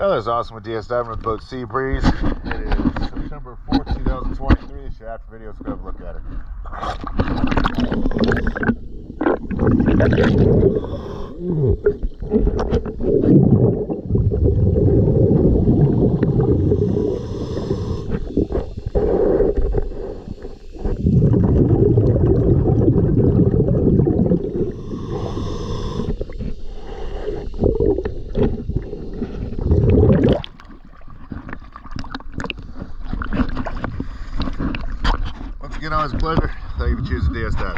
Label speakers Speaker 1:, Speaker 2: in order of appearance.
Speaker 1: Oh, that was awesome with DS Diving with boat Sey Breeze. It is September 4th, 2023. It's your after video, so go have a look at it. Again, always a pleasure. Thank you for choosing DS Dive.